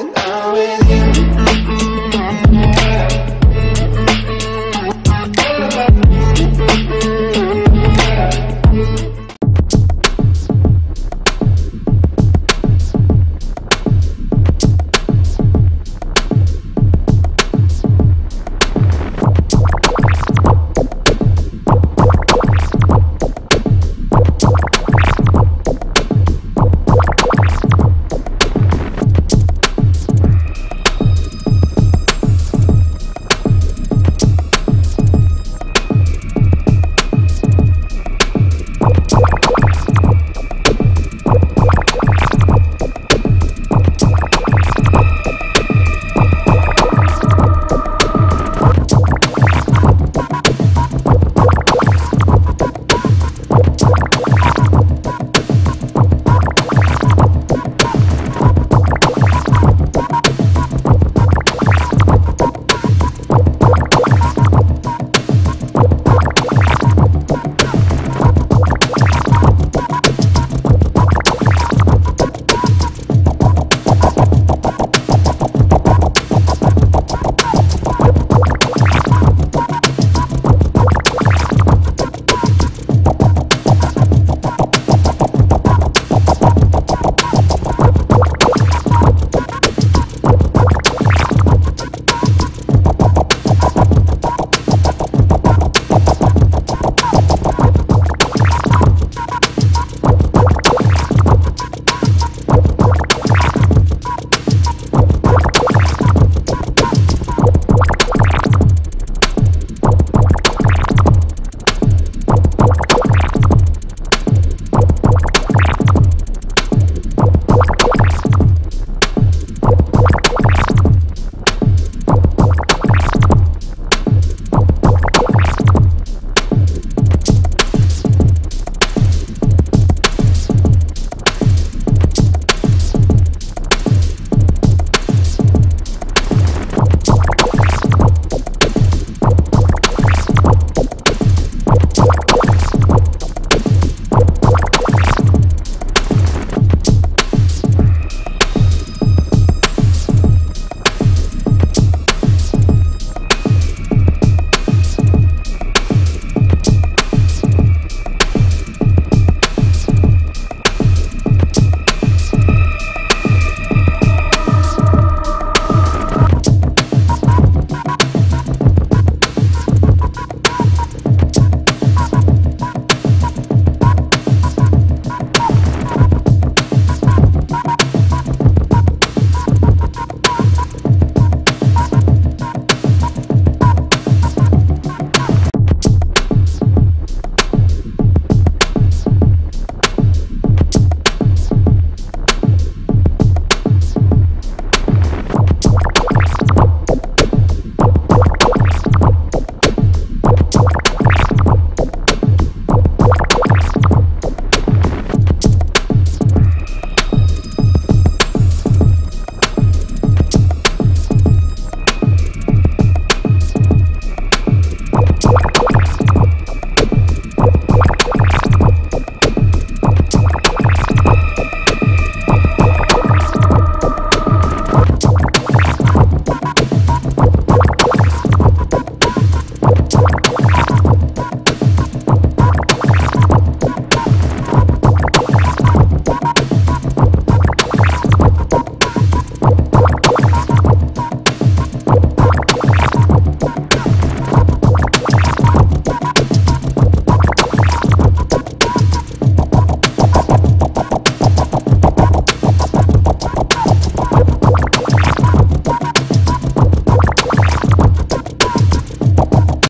when I'm with you